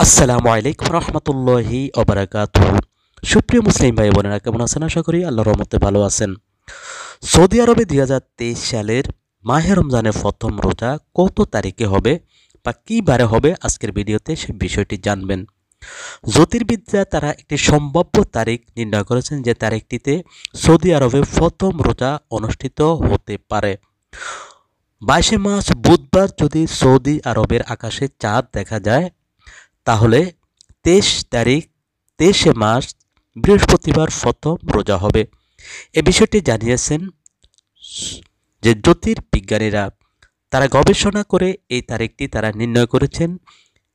আসসালামু আলাইকুম রহমতুল্লাহি অবরাকাত সুপ্রিয় মুসলিম ভাই বোনেরা, কেমন আছেন? আশা করি আল্লাহ রহমতে ভালো আছেন। সৌদি আরবে দুই হাজার তেইশ সালের মাহে রমজানের প্রথম রোজা কত তারিখে হবে বা কী বারে হবে আজকের ভিডিওতে সে বিষয়টি জানবেন। জ্যোতির্বিদ্যা তারা একটি সম্ভাব্য তারিখ নির্ণয় করেছেন যে তারিখটিতে সৌদি আরবে প্রথম রোজা অনুষ্ঠিত হতে পারে। বাইশে মার্চ বুধবার যদি সৌদি আরবের আকাশে চাঁদ দেখা যায় তাহলে তেইশ তারিখ, তেইশে মার্চ, বৃহস্পতিবার প্রথম রোজা হবে। এ বিষয়টি জানিয়েছেন যে জ্যোতির্বিজ্ঞানীরা। তারা গবেষণা করে এই তারিখটি তারা নির্ণয় করেছেন।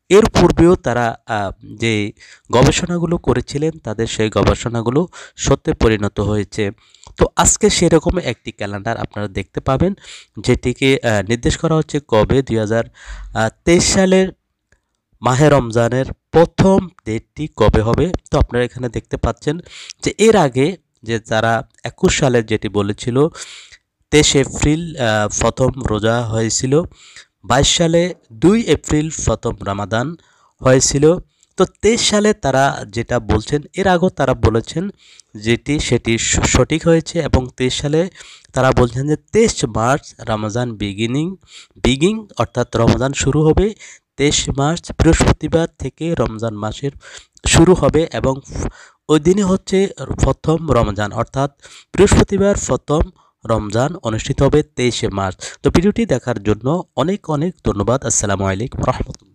এর পূর্বেও তারা যে গবেষণাগুলো করেছিলেন, তাদের সেই গবেষণাগুলো সত্যে পরিণত হয়েছে। তো আজকে সেরকম একটি ক্যালেন্ডার আপনারা দেখতে পাবেন, যেটিকে নির্দেশ করা হচ্ছে কবে? দু হাজার তেইশ সালের মাহে রমজানের প্রথম ডেটটি কবে হবে? তো আপনারা এখানে দেখতে পাচ্ছেন যে এর আগে যে তারা একুশ সালের যেটি বলেছিল, তেইশ এপ্রিল প্রথম রোজা হয়েছিল, বাইশ সালে দুই এপ্রিল প্রথম রামাদান হয়েছিল। তো তেইশ সালে তারা যেটা বলছেন, এর আগেও তারা বলেছেন যেটি, সেটি সঠিক হয়েছে এবং তেইশ সালে তারা বলছেন যে তেইশ মার্চ রামাজান বিগিনিং বিগিং অর্থাৎ রমাদান শুরু হবে। তেইশ মার্চ বৃহস্পতিবার থেকে রমজান মাসের শুরু হবে এবং ওই দিনই হচ্ছে প্রথম রমজান, অর্থাৎ বৃহস্পতিবার প্রথম রমজান অনুষ্ঠিত হবে তেইশে মার্চ। তো ভিডিওটি দেখার জন্য অনেক অনেক ধন্যবাদ। আসসালামু আলাইকুম রহমতুল্লাহ।